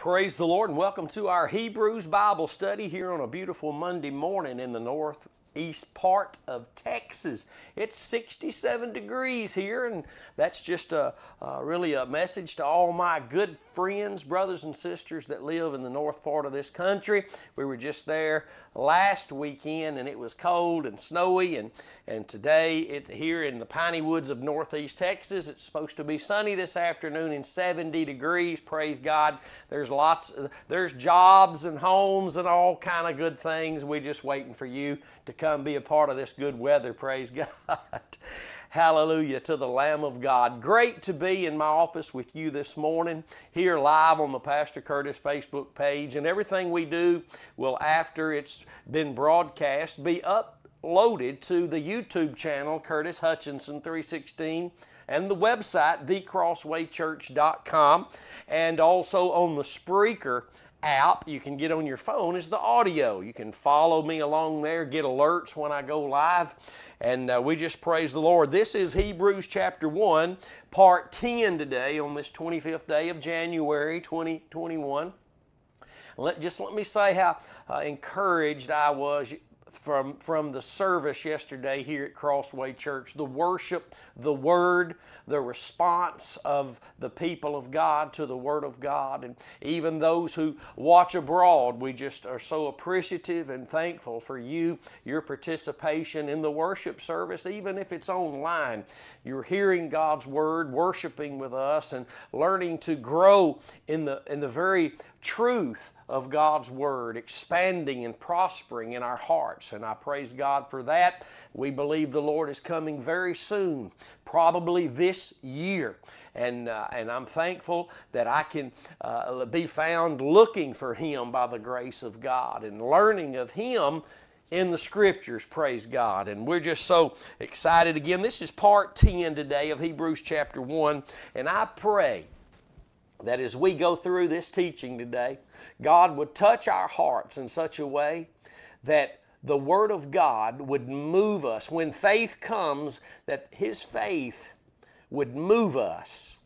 Praise the Lord and welcome to our Hebrews Bible study here on a beautiful Monday morning in the northeast part of Texas. It's 67 degrees here, and that's just a, a really a message to all my good friends, brothers, and sisters that live in the north part of this country. We were just there last weekend and it was cold and snowy and, and today it, here in the piney woods of northeast texas it's supposed to be sunny this afternoon and 70 degrees praise god there's lots there's jobs and homes and all kind of good things we're just waiting for you to come be a part of this good weather praise god Hallelujah to the Lamb of God. Great to be in my office with you this morning, here live on the Pastor Curtis Facebook page. And everything we do will, after it's been broadcast, be uploaded to the YouTube channel, Curtis Hutchinson 316 and the website, thecrosswaychurch.com, and also on the Spreaker app you can get on your phone is the audio. You can follow me along there, get alerts when I go live, and uh, we just praise the Lord. This is Hebrews chapter 1, part 10 today on this 25th day of January 2021. Let, just let me say how uh, encouraged I was from, from the service yesterday here at Crossway Church. The worship, the word, the response of the people of God to the Word of God. And even those who watch abroad, we just are so appreciative and thankful for you, your participation in the worship service, even if it's online. You're hearing God's Word, worshiping with us, and learning to grow in the, in the very truth of God's Word, expanding and prospering in our hearts. And I praise God for that. We believe the Lord is coming very soon, probably this year. And, uh, and I'm thankful that I can uh, be found looking for Him by the grace of God and learning of Him in the scriptures, praise God. And we're just so excited again. This is part 10 today of Hebrews chapter 1. And I pray that as we go through this teaching today, God would touch our hearts in such a way that the Word of God would move us. When faith comes, that His faith would move us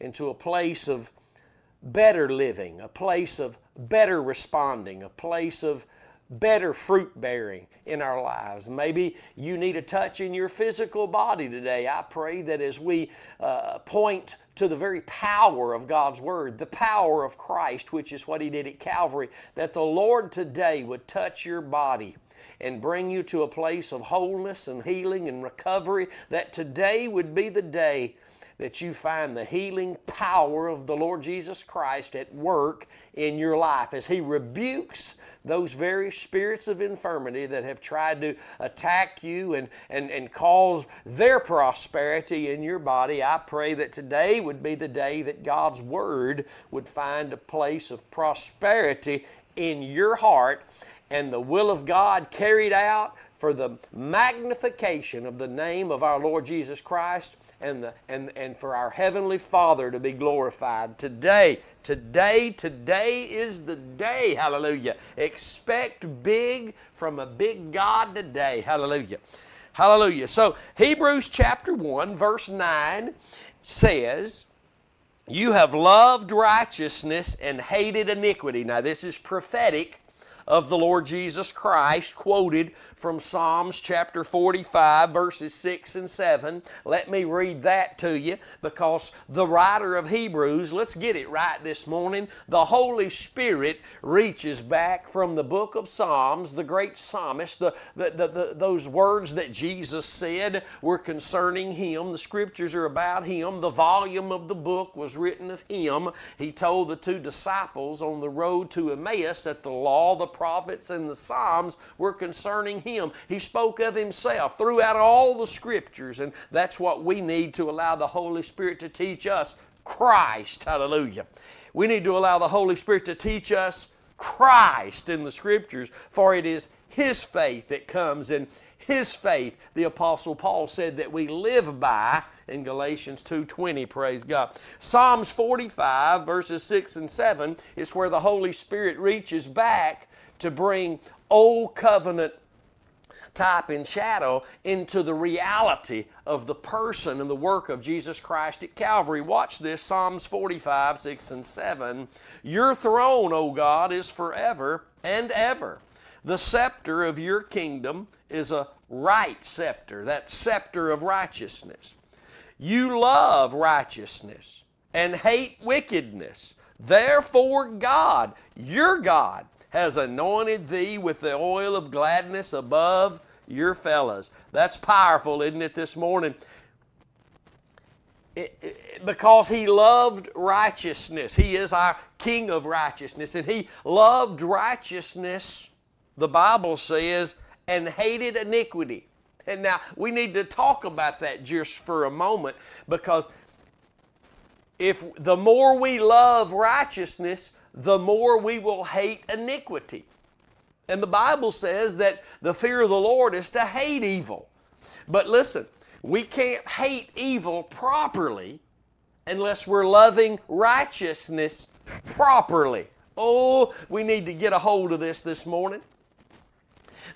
into a place of better living, a place of better responding, a place of better fruit bearing in our lives. Maybe you need a touch in your physical body today. I pray that as we uh, point to the very power of God's Word, the power of Christ, which is what He did at Calvary, that the Lord today would touch your body and bring you to a place of wholeness and healing and recovery, that today would be the day that you find the healing power of the Lord Jesus Christ at work in your life as He rebukes those very spirits of infirmity that have tried to attack you and, and, and cause their prosperity in your body. I pray that today would be the day that God's Word would find a place of prosperity in your heart and the will of God carried out for the magnification of the name of our Lord Jesus Christ and, the, and, and for our Heavenly Father to be glorified. Today, today, today is the day. Hallelujah. Expect big from a big God today. Hallelujah. Hallelujah. So, Hebrews chapter 1, verse 9 says, You have loved righteousness and hated iniquity. Now, this is prophetic of the Lord Jesus Christ, quoted from Psalms chapter 45, verses 6 and 7. Let me read that to you because the writer of Hebrews, let's get it right this morning. The Holy Spirit reaches back from the book of Psalms, the great psalmist, the, the, the, the those words that Jesus said were concerning Him. The scriptures are about Him. The volume of the book was written of Him. He told the two disciples on the road to Emmaus that the law, the prophets and the Psalms were concerning him. He spoke of himself throughout all the scriptures, and that's what we need to allow the Holy Spirit to teach us Christ. Hallelujah. We need to allow the Holy Spirit to teach us Christ in the scriptures, for it is His faith that comes and his faith the apostle paul said that we live by in galatians 2.20 praise god psalms 45 verses 6 and 7 is where the holy spirit reaches back to bring old covenant type and shadow into the reality of the person and the work of Jesus Christ at Calvary. Watch this Psalms 45, 6 and 7. Your throne, O God, is forever and ever. The scepter of your kingdom is a right scepter, that scepter of righteousness. You love righteousness and hate wickedness. Therefore, God, your God, has anointed thee with the oil of gladness above your fellows. That's powerful, isn't it, this morning? It, it, because he loved righteousness. He is our King of righteousness, and he loved righteousness, the Bible says, and hated iniquity. And now we need to talk about that just for a moment because if the more we love righteousness, the more we will hate iniquity. And the Bible says that the fear of the Lord is to hate evil. But listen, we can't hate evil properly unless we're loving righteousness properly. Oh, we need to get a hold of this this morning.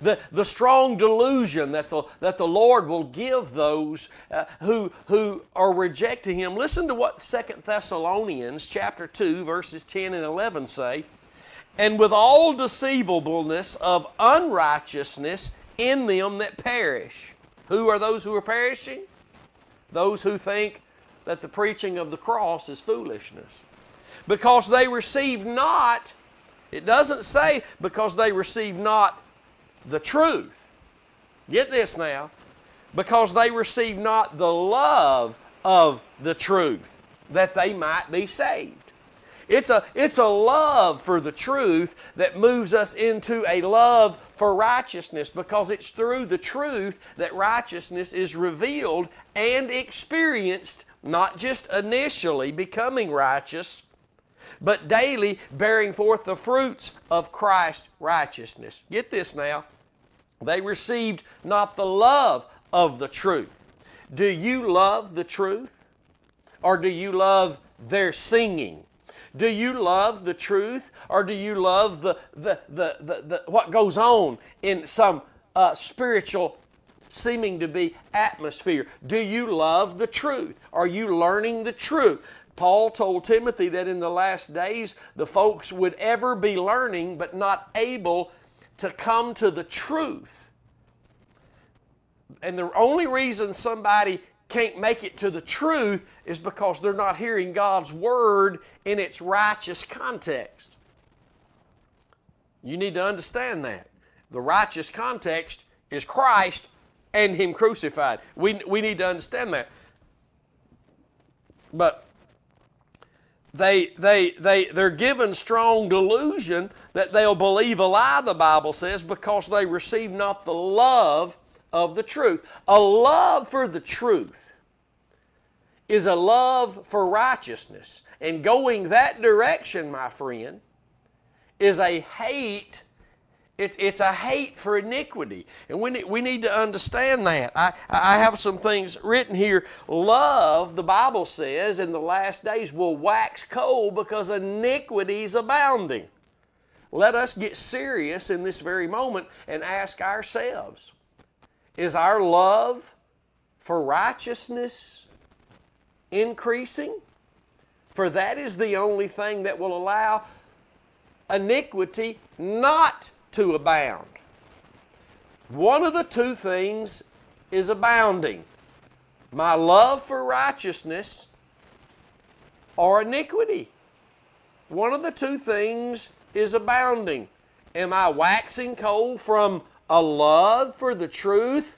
The, the strong delusion that the, that the Lord will give those uh, who, who are rejecting Him. Listen to what Second Thessalonians chapter 2 verses 10 and 11 say. And with all deceivableness of unrighteousness in them that perish. Who are those who are perishing? Those who think that the preaching of the cross is foolishness. Because they receive not, it doesn't say because they receive not the truth. Get this now. Because they receive not the love of the truth, that they might be saved. It's a, it's a love for the truth that moves us into a love for righteousness because it's through the truth that righteousness is revealed and experienced, not just initially becoming righteous, but daily bearing forth the fruits of Christ's righteousness. Get this now. They received not the love of the truth. Do you love the truth? Or do you love their singing? Do you love the truth? Or do you love the, the, the, the, the what goes on in some uh, spiritual seeming to be atmosphere? Do you love the truth? Are you learning the truth? Paul told Timothy that in the last days the folks would ever be learning but not able to come to the truth. And the only reason somebody can't make it to the truth is because they're not hearing God's word in its righteous context. You need to understand that. The righteous context is Christ and Him crucified. We, we need to understand that. But they, they, they, they're given strong delusion that they'll believe a lie, the Bible says, because they receive not the love of the truth. A love for the truth is a love for righteousness. And going that direction, my friend, is a hate it, it's a hate for iniquity. And we need, we need to understand that. I, I have some things written here. Love, the Bible says, in the last days will wax cold because iniquity is abounding. Let us get serious in this very moment and ask ourselves is our love for righteousness increasing? For that is the only thing that will allow iniquity not to abound. One of the two things is abounding my love for righteousness or iniquity. One of the two things is abounding. Am I waxing cold from a love for the truth,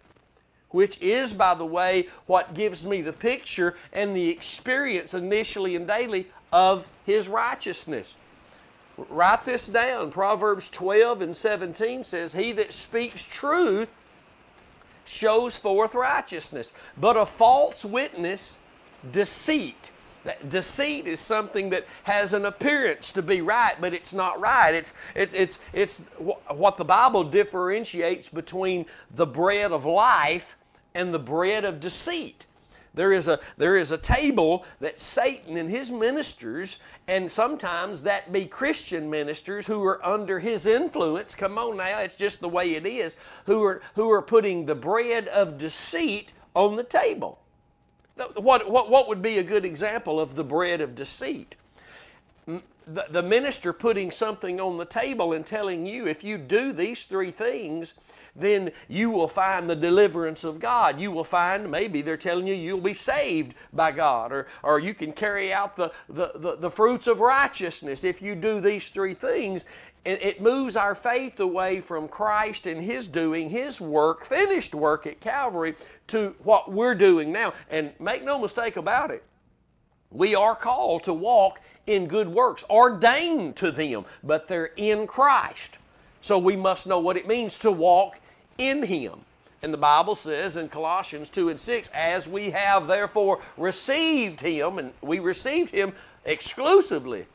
which is, by the way, what gives me the picture and the experience initially and daily of His righteousness? Write this down. Proverbs 12 and 17 says, He that speaks truth shows forth righteousness, but a false witness, deceit. Deceit is something that has an appearance to be right, but it's not right. It's, it's, it's, it's what the Bible differentiates between the bread of life and the bread of deceit. There is a there is a table that Satan and his ministers, and sometimes that be Christian ministers who are under his influence. Come on now, it's just the way it is. Who are who are putting the bread of deceit on the table. What, what, what would be a good example of the bread of deceit? The, the minister putting something on the table and telling you if you do these three things, then you will find the deliverance of God. You will find, maybe they're telling you, you'll be saved by God, or, or you can carry out the, the, the, the fruits of righteousness if you do these three things. It, it moves our faith away from Christ and His doing, His work, finished work at Calvary, to what we're doing now. And make no mistake about it, we are called to walk in good works, ordained to them, but they're in Christ. So we must know what it means to walk in Him. And the Bible says in Colossians 2 and 6, as we have therefore received Him, and we received Him exclusively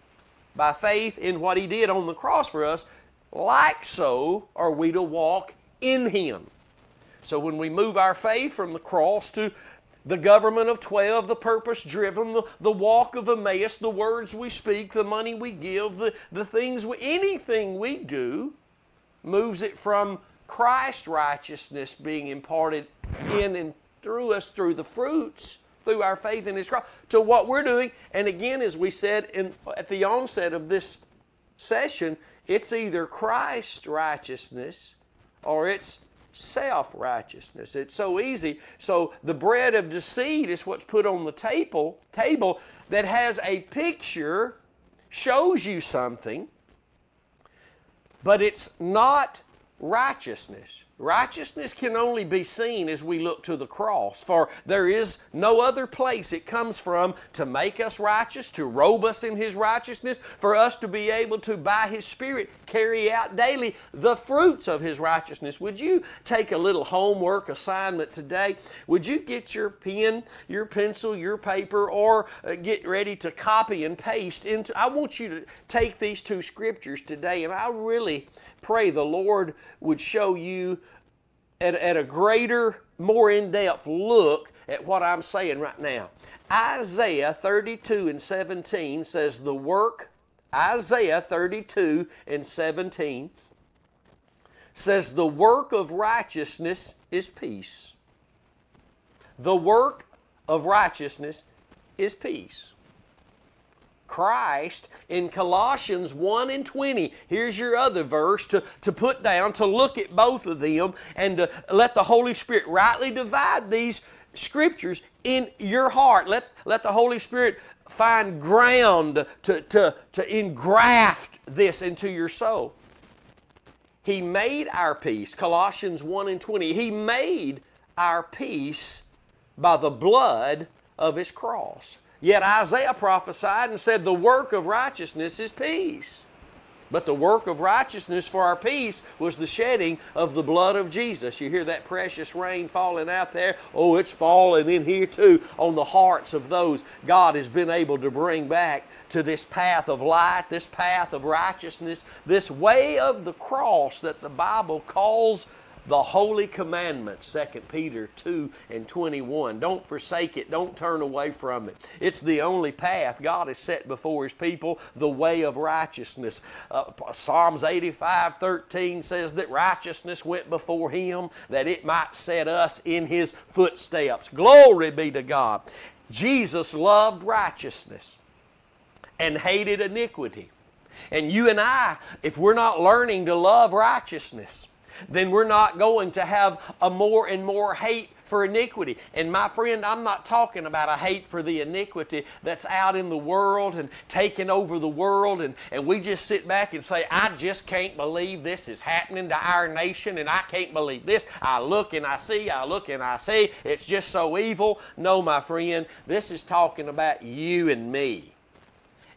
by faith in what He did on the cross for us, like so are we to walk in Him. So when we move our faith from the cross to the government of 12, the purpose driven, the, the walk of Emmaus, the words we speak, the money we give, the, the things we, anything we do moves it from Christ's righteousness being imparted in and through us through the fruits, through our faith in His cross, to what we're doing. And again, as we said in, at the onset of this session, it's either Christ's righteousness or it's self righteousness. It's so easy. So the bread of deceit is what's put on the table, table that has a picture, shows you something, but it's not righteousness. Righteousness can only be seen as we look to the cross, for there is no other place it comes from to make us righteous, to robe us in His righteousness, for us to be able to, by His Spirit, carry out daily the fruits of His righteousness. Would you take a little homework assignment today? Would you get your pen, your pencil, your paper, or uh, get ready to copy and paste into? I want you to take these two scriptures today, and I really pray the Lord would show you at, at a greater, more in depth look at what I'm saying right now. Isaiah 32 and 17 says, The work, Isaiah 32 and 17 says, The work of righteousness is peace. The work of righteousness is peace. Christ in Colossians 1 and 20. Here's your other verse to, to put down, to look at both of them and to let the Holy Spirit rightly divide these scriptures in your heart. Let, let the Holy Spirit find ground to, to, to engraft this into your soul. He made our peace, Colossians 1 and 20. He made our peace by the blood of His cross. Yet Isaiah prophesied and said, The work of righteousness is peace. But the work of righteousness for our peace was the shedding of the blood of Jesus. You hear that precious rain falling out there? Oh, it's falling in here too on the hearts of those God has been able to bring back to this path of light, this path of righteousness, this way of the cross that the Bible calls the holy commandment, 2 peter 2 and 21 don't forsake it. Don't turn away from it. It's the only path god has set before his people the way of righteousness. Uh, psalms 85 13 says that righteousness went before him that it might set us in his footsteps. Glory be to god. Jesus loved righteousness and hated iniquity. And you and i if we're not learning to love righteousness then we're not going to have a more and more hate for iniquity. And my friend, I'm not talking about a hate for the iniquity that's out in the world and taking over the world, and, and we just sit back and say, I just can't believe this is happening to our nation, and I can't believe this. I look and I see, I look and I see, it's just so evil. No, my friend, this is talking about you and me.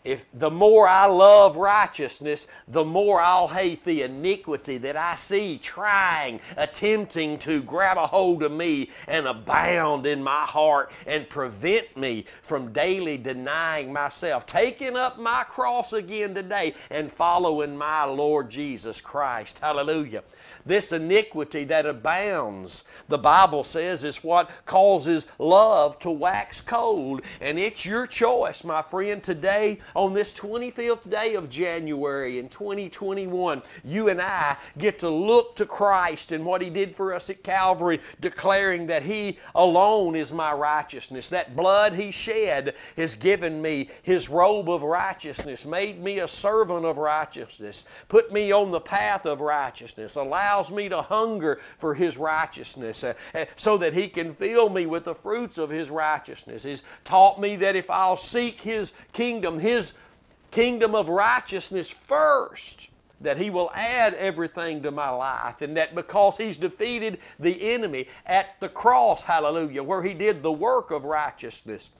If the more I love righteousness, the more I'll hate the iniquity that I see trying, attempting to grab a hold of me and abound in my heart and prevent me from daily denying myself, taking up my cross again today and following my Lord Jesus Christ. Hallelujah. This iniquity that abounds, the Bible says, is what causes love to wax cold. And it's your choice, my friend, today on this 25th day of January in 2021. You and I get to look to Christ and what He did for us at Calvary, declaring that He alone is my righteousness. That blood He shed has given me His robe of righteousness, made me a servant of righteousness, put me on the path of righteousness, allowed allows me to hunger for His righteousness uh, uh, so that He can fill me with the fruits of His righteousness. He's taught me that if I'll seek His kingdom, His kingdom of righteousness first, that He will add everything to my life, and that because He's defeated the enemy at the cross, hallelujah, where He did the work of righteousness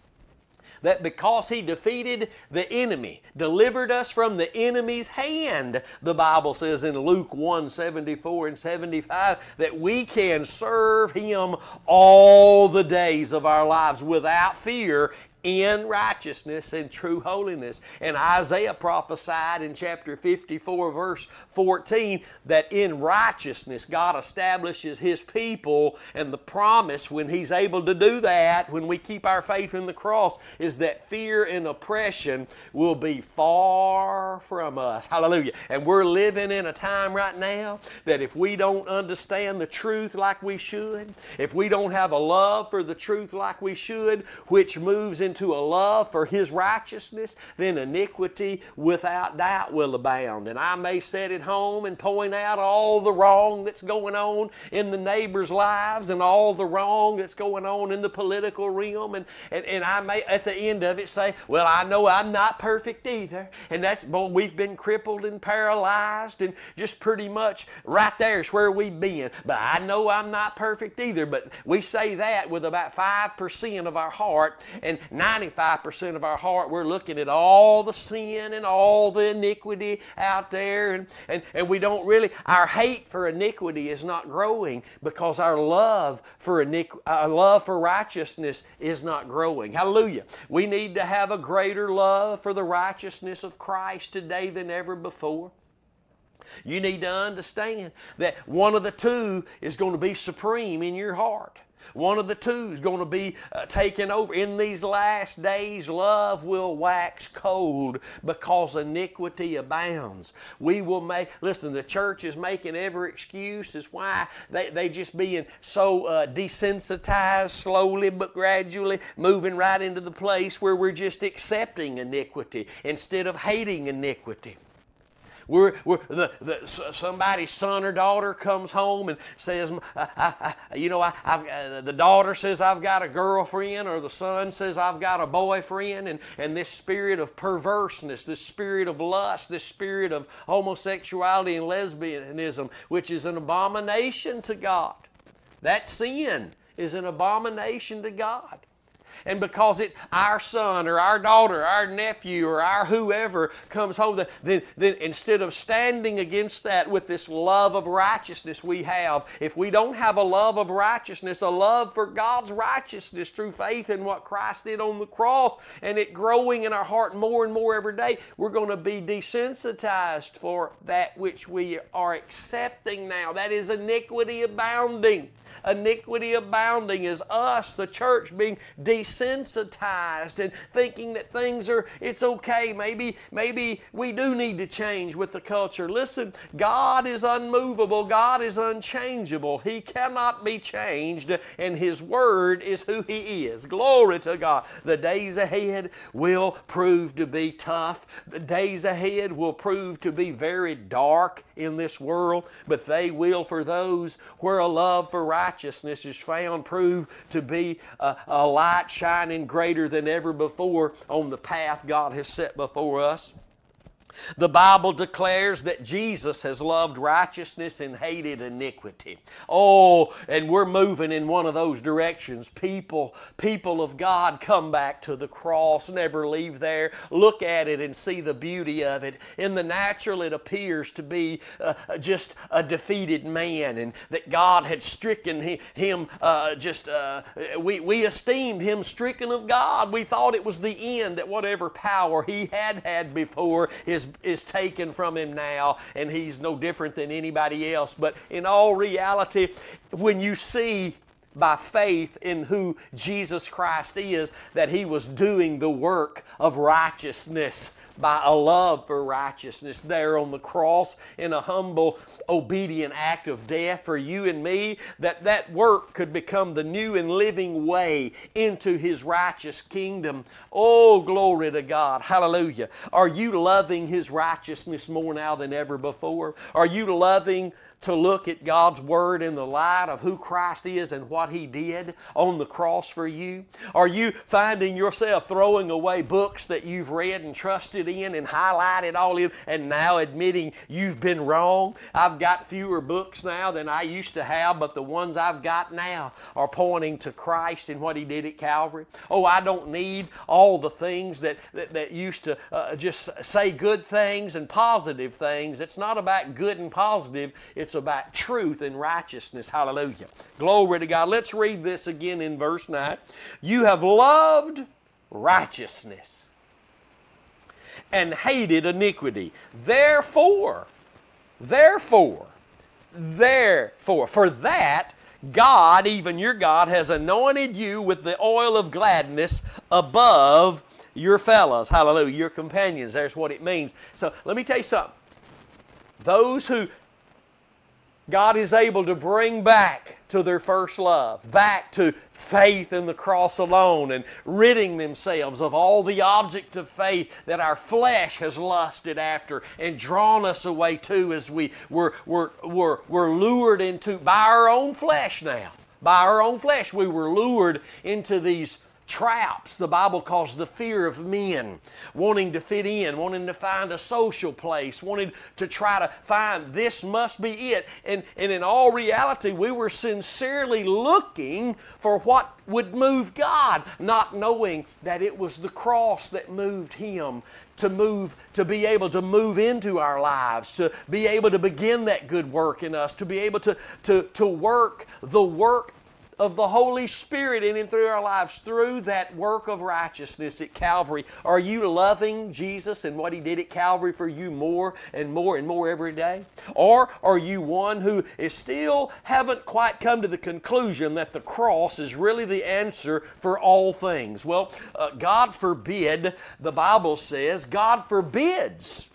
that because he defeated the enemy, delivered us from the enemy's hand, the Bible says in Luke 1 74 and 75, that we can serve him all the days of our lives without fear in righteousness and true holiness. And Isaiah prophesied in chapter 54, verse 14, that in righteousness God establishes His people. And the promise, when He's able to do that, when we keep our faith in the cross, is that fear and oppression will be far from us. Hallelujah. And we're living in a time right now that if we don't understand the truth like we should, if we don't have a love for the truth like we should, which moves in into a love for His righteousness, then iniquity without doubt will abound. And I may sit at home and point out all the wrong that's going on in the neighbors' lives and all the wrong that's going on in the political realm. And, and, and I may, at the end of it, say, Well, I know I'm not perfect either. And that's, boy, we've been crippled and paralyzed and just pretty much right there's where we've been. But I know I'm not perfect either. But we say that with about 5% of our heart and 95% of our heart, we're looking at all the sin and all the iniquity out there. And, and, and we don't really, our hate for iniquity is not growing because our love for iniquity, our love for righteousness is not growing. Hallelujah. We need to have a greater love for the righteousness of Christ today than ever before. You need to understand that one of the two is going to be supreme in your heart. One of the two is going to be uh, taken over. In these last days, love will wax cold because iniquity abounds. We will make, listen, the church is making every excuse is why they, they just being so uh, desensitized slowly but gradually, moving right into the place where we're just accepting iniquity instead of hating iniquity. We're, we're, the, the, somebody's son or daughter comes home and says, I, I, you know, I, uh, the daughter says, I've got a girlfriend, or the son says, I've got a boyfriend, and, and this spirit of perverseness, this spirit of lust, this spirit of homosexuality and lesbianism, which is an abomination to God. That sin is an abomination to God and because it our son or our daughter, our nephew or our whoever comes home, then, then instead of standing against that with this love of righteousness we have, if we don't have a love of righteousness, a love for God's righteousness through faith in what Christ did on the cross, and it growing in our heart more and more every day, we're going to be desensitized for that which we are accepting now. That is iniquity abounding iniquity abounding is us, the church, being desensitized and thinking that things are, it's okay. Maybe, maybe we do need to change with the culture. Listen, God is unmovable, God is unchangeable. He cannot be changed, and His Word is who He is. Glory to God. The days ahead will prove to be tough. The days ahead will prove to be very dark in this world, but they will for those where a love for righteousness righteousness is found proved to be a, a light shining greater than ever before on the path God has set before us. The Bible declares that Jesus has loved righteousness and hated iniquity. Oh, and we're moving in one of those directions. People, people of God, come back to the cross, never leave there. Look at it and see the beauty of it. In the natural, it appears to be uh, just a defeated man, and that God had stricken him. Uh, just uh, we we esteemed him stricken of God. We thought it was the end that whatever power he had had before is is, taken from him now, and he's no different than anybody else. But in all reality, when you see by faith in who Jesus Christ is, that He was doing the work of righteousness by a love for righteousness there on the cross in a humble, obedient act of death for you and me, that that work could become the new and living way into His righteous kingdom. Oh, glory to God. Hallelujah. Are you loving His righteousness more now than ever before? Are you loving to look at God's Word in the light of who Christ is and what He did on the cross for you? Are you finding yourself throwing away books that you've read and trusted in and highlighted all in and now admitting you've been wrong? I've got fewer books now than I used to have, but the ones I've got now are pointing to Christ and what He did at Calvary. Oh, I don't need all the things that, that, that used to uh, just say good things and positive things. It's not about good and positive, it's about truth and righteousness. Hallelujah. Glory to God. Let's read this again in verse 9. You have loved righteousness and hated iniquity. Therefore, therefore, therefore, for that, God, even your God, has anointed you with the oil of gladness above your fellows. Hallelujah. Your companions. There's what it means. So let me tell you something. Those who God is able to bring back to their first love, back to faith in the cross alone, and ridding themselves of all the object of faith that our flesh has lusted after and drawn us away to as we were, were, were, were lured into by our own flesh now. By our own flesh, we were lured into these traps the Bible calls the fear of men, wanting to fit in, wanting to find a social place, wanting to try to find this must be it. And, and in all reality, we were sincerely looking for what would move God, not knowing that it was the cross that moved Him to move, to be able to move into our lives, to be able to begin that good work in us, to be able to, to, to work the work of the Holy Spirit in and through our lives through that work of righteousness at Calvary. Are you loving Jesus and what He did at Calvary for you more and more and more every day? Or are you one who is still haven't quite come to the conclusion that the cross is really the answer for all things? Well, uh, God forbid, the Bible says, God forbids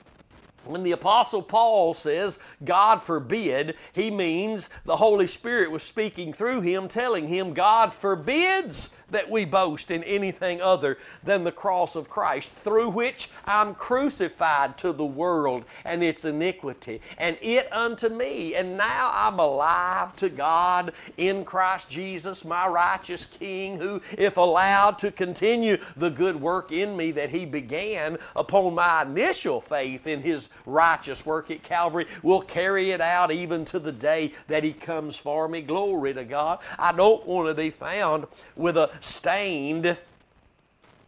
when the Apostle Paul says, God forbid, he means the Holy Spirit was speaking through him, telling him, God forbids that we boast in anything other than the cross of Christ, through which I'm crucified to the world and its iniquity, and it unto me. And now I'm alive to God in Christ Jesus, my righteous King, who, if allowed to continue the good work in me that He began upon my initial faith in His righteous work at Calvary, will carry it out even to the day that He comes for me. Glory to God. I don't want to be found with a stained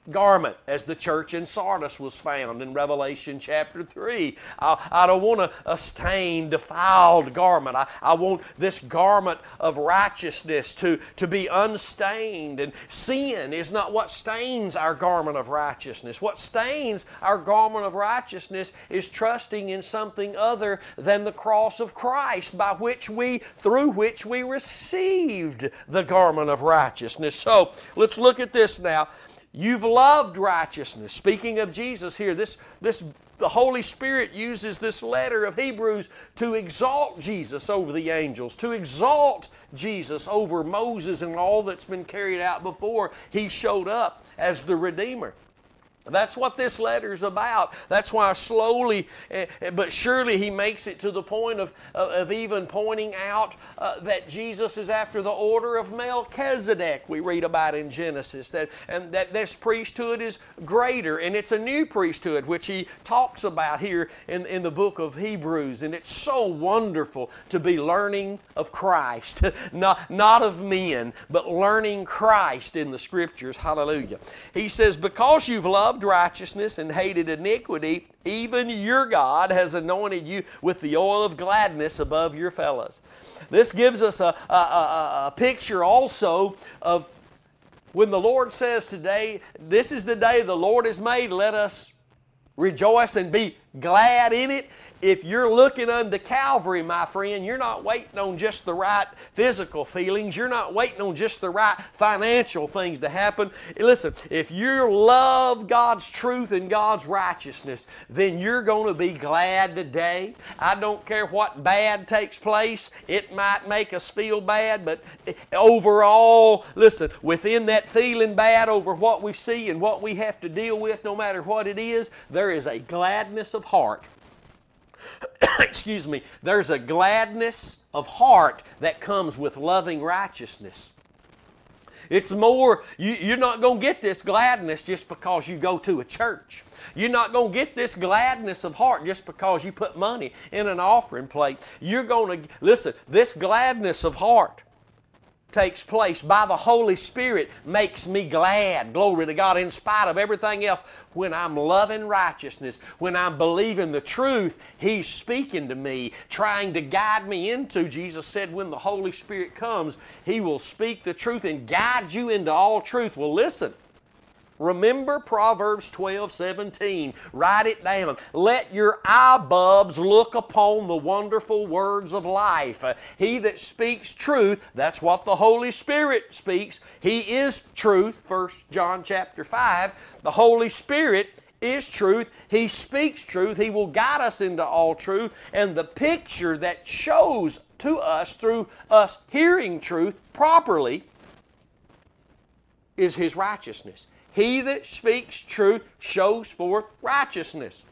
garment as the church in Sardis was found in Revelation chapter 3. I, I don't want a, a, stained, defiled garment. I, I want this garment of righteousness to, to be unstained. And sin is not what stains our garment of righteousness. What stains our garment of righteousness is trusting in something other than the cross of Christ by which we, through which we received the garment of righteousness. So let's look at this now. You've loved righteousness. Speaking of Jesus here, this, this, the Holy Spirit uses this letter of Hebrews to exalt Jesus over the angels, to exalt Jesus over Moses and all that's been carried out before he showed up as the Redeemer. That's what this letter is about. That's why slowly eh, eh, but surely he makes it to the point of, of even pointing out uh, that Jesus is after the order of Melchizedek, we read about in Genesis, that, and that this priesthood is greater, and it's a new priesthood, which he talks about here in, in the book of Hebrews. And it's so wonderful to be learning of Christ, not, not of men, but learning Christ in the Scriptures. Hallelujah. He says, Because you've loved loved righteousness and hated iniquity, even your God has anointed you with the oil of gladness above your fellows. This gives us a, a, a, a picture also of when the Lord says today, This is the day the Lord has made, let us rejoice and be glad in it. If you're looking unto Calvary, my friend, you're not waiting on just the right physical feelings. You're not waiting on just the right financial things to happen. Listen, if you love God's truth and God's righteousness, then you're going to be glad today. I don't care what bad takes place. It might make us feel bad, but overall, listen, within that feeling bad over what we see and what we have to deal with, no matter what it is, there is a gladness of heart excuse me, there's a gladness of heart that comes with loving righteousness. It's more, you, are not going to get this gladness just because you go to a church. You're not going to get this gladness of heart just because you put money in an offering plate. You're going to, listen, this gladness of heart takes place by the Holy Spirit makes me glad. Glory to God. In spite of everything else, when I'm loving righteousness, when I'm believing the truth, He's speaking to me, trying to guide me into. Jesus said, when the Holy Spirit comes, He will speak the truth and guide you into all truth. Well, listen. Remember Proverbs 12, 17. Write it down. Let your eye look upon the wonderful words of life. He that speaks truth, that's what the Holy Spirit speaks. He is truth, 1 John chapter 5. The Holy Spirit is truth. He speaks truth. He will guide us into all truth. And the picture that shows to us through us hearing truth properly is His righteousness. He that speaks truth shows forth righteousness.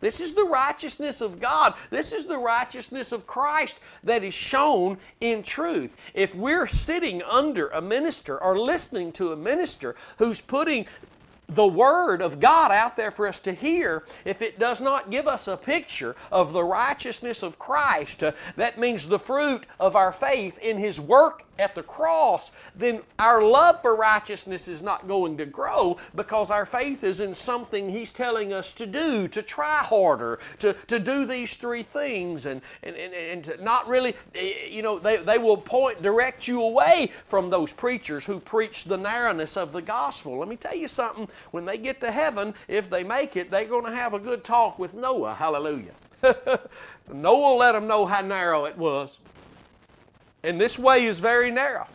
This is the righteousness of God. This is the righteousness of Christ that is shown in truth. If we're sitting under a minister or listening to a minister who's putting the Word of God out there for us to hear, if it does not give us a picture of the righteousness of Christ, uh, that means the fruit of our faith in His work at the cross, then our love for righteousness is not going to grow because our faith is in something He's telling us to do, to try harder, to, to do these three things, and, and, and, and to not really, eh, you know, they, they will point, direct you away from those preachers who preach the narrowness of the gospel. Let me tell you something when they get to heaven, if they make it, they're going to have a good talk with Noah. Hallelujah. Noah let them know how narrow it was. And this way is very narrow.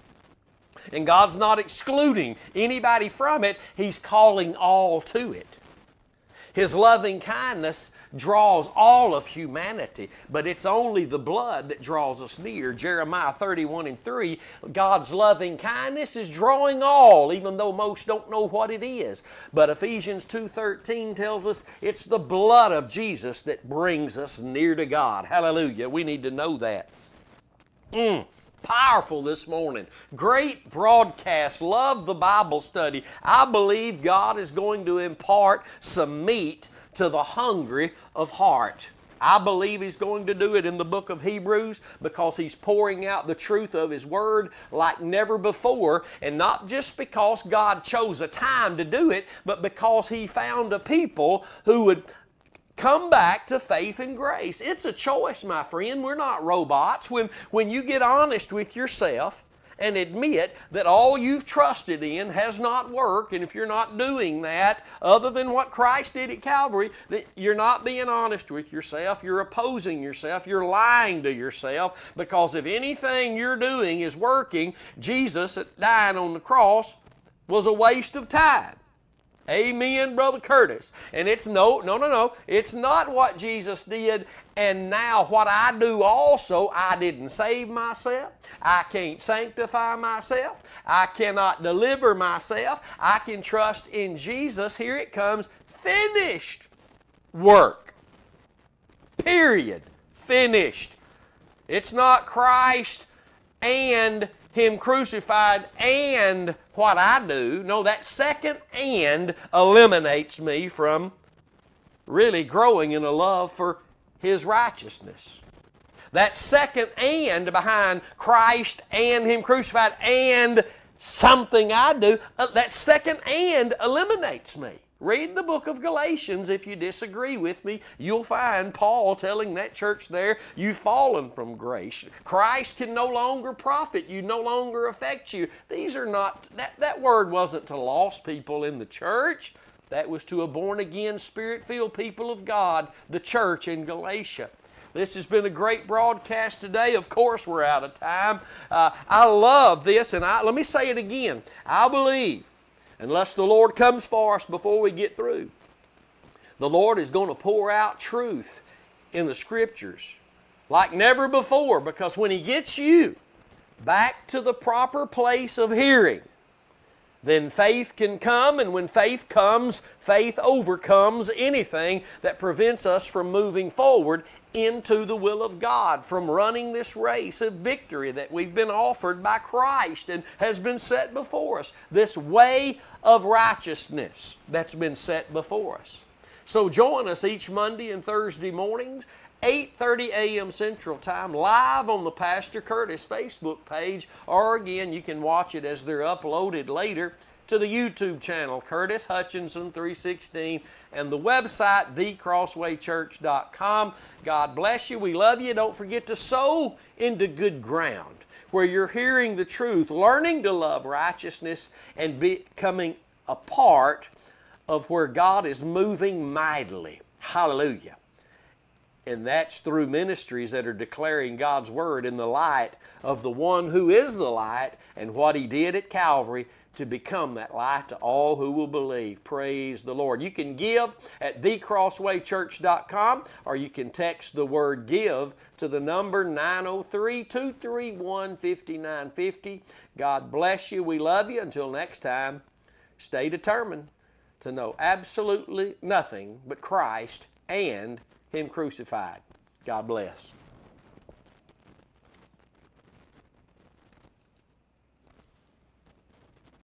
And God's not excluding anybody from it, He's calling all to it. His loving kindness draws all of humanity, but it's only the blood that draws us near. Jeremiah 31 and 3, God's loving kindness is drawing all, even though most don't know what it is. But Ephesians 2.13 tells us it's the blood of Jesus that brings us near to God. Hallelujah. We need to know that. Mm powerful this morning. Great broadcast. Love the Bible study. I believe God is going to impart some meat to the hungry of heart. I believe He's going to do it in the book of Hebrews because He's pouring out the truth of His Word like never before. And not just because God chose a time to do it, but because He found a people who would come back to faith and grace. It's a choice, my friend. We're not robots. When, when you get honest with yourself, and admit that all you've trusted in has not worked, and if you're not doing that, other than what Christ did at Calvary, that you're not being honest with yourself, you're opposing yourself, you're lying to yourself, because if anything you're doing is working, Jesus dying on the cross was a waste of time. Amen, Brother Curtis. And it's no, no, no, no. It's not what Jesus did and now what I do also. I didn't save myself. I can't sanctify myself. I cannot deliver myself. I can trust in Jesus. Here it comes finished work. Period. Finished. It's not Christ and him crucified and what I do. No, that second and eliminates me from really growing in a love for His righteousness. That second and behind Christ and Him crucified and something I do, uh, that second and eliminates me. Read the book of Galatians if you disagree with me. You'll find Paul telling that church there, You've fallen from grace. Christ can no longer profit you, no longer affect you. These are not, that, that word wasn't to lost people in the church. That was to a born again, spirit filled people of God, the church in Galatia. This has been a great broadcast today. Of course, we're out of time. Uh, I love this, and I, let me say it again. I believe unless the Lord comes for us before we get through. The Lord is going to pour out truth in the Scriptures like never before because when He gets you back to the proper place of hearing, then faith can come, and when faith comes, faith overcomes anything that prevents us from moving forward into the will of God, from running this race of victory that we've been offered by Christ and has been set before us. This way of righteousness that's been set before us. So join us each Monday and Thursday mornings 8:30 a.m. Central Time live on the Pastor Curtis Facebook page or again you can watch it as they're uploaded later to the YouTube channel Curtis Hutchinson 316 and the website thecrosswaychurch.com. God bless you. We love you. Don't forget to sow into good ground where you're hearing the truth, learning to love righteousness and becoming a part of where God is moving mightily. Hallelujah. And that's through ministries that are declaring God's Word in the light of the one who is the light and what He did at Calvary to become that light to all who will believe. Praise the Lord. You can give at thecrosswaychurch.com or you can text the word give to the number 903 231 5950. God bless you. We love you. Until next time, stay determined to know absolutely nothing but Christ and Him crucified. God bless.